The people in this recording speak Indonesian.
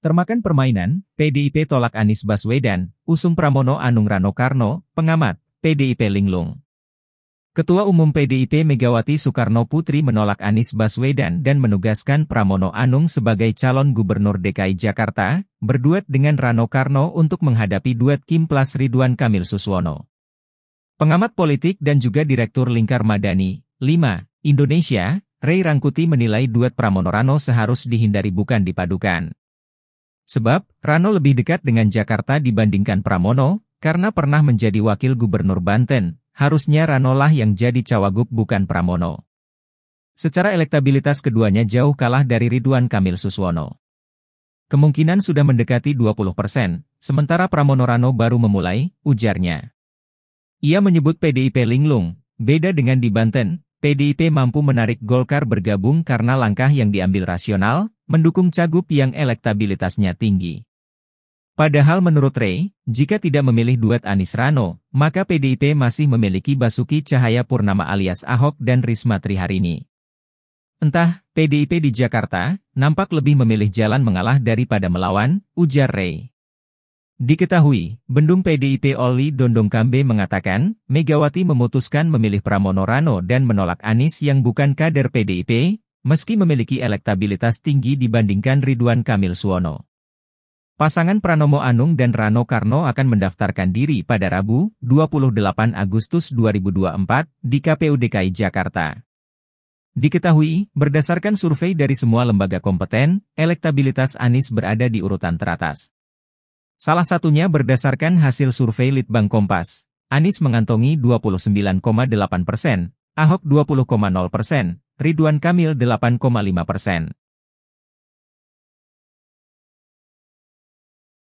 Termakan permainan, PDIP tolak Anies Baswedan, usung Pramono Anung Rano Karno, pengamat, PDIP Linglung. Ketua Umum PDIP Megawati Soekarno Putri menolak Anies Baswedan dan menugaskan Pramono Anung sebagai calon gubernur DKI Jakarta, berduet dengan Rano Karno untuk menghadapi duet Kim Plus Ridwan Kamil Suswono. Pengamat politik dan juga Direktur Lingkar Madani, 5, Indonesia, Ray Rangkuti menilai duet Pramono Rano seharus dihindari bukan dipadukan. Sebab, Rano lebih dekat dengan Jakarta dibandingkan Pramono, karena pernah menjadi wakil gubernur Banten, harusnya Rano lah yang jadi cawagup bukan Pramono. Secara elektabilitas keduanya jauh kalah dari Ridwan Kamil Suswono. Kemungkinan sudah mendekati 20 persen, sementara Pramono Rano baru memulai, ujarnya. Ia menyebut PDIP linglung, beda dengan di Banten, PDIP mampu menarik Golkar bergabung karena langkah yang diambil rasional, mendukung Cagup yang elektabilitasnya tinggi. Padahal menurut Ray, jika tidak memilih duet Anis Rano, maka PDIP masih memiliki Basuki Cahaya Purnama alias Ahok dan Risma Triharini. Entah, PDIP di Jakarta, nampak lebih memilih jalan mengalah daripada melawan, ujar Ray. Diketahui, Bendung PDIP Oli Dondong Kambe mengatakan, Megawati memutuskan memilih Pramono Rano dan menolak Anies yang bukan kader PDIP, meski memiliki elektabilitas tinggi dibandingkan Ridwan Kamil Suwono. Pasangan Pranomo Anung dan Rano Karno akan mendaftarkan diri pada Rabu, 28 Agustus 2024, di KPU DKI Jakarta. Diketahui, berdasarkan survei dari semua lembaga kompeten, elektabilitas Anies berada di urutan teratas. Salah satunya berdasarkan hasil survei Litbang Kompas. Anies mengantongi 29,8 persen, Ahok 20,0 persen, Ridwan Kamil 8,5 persen.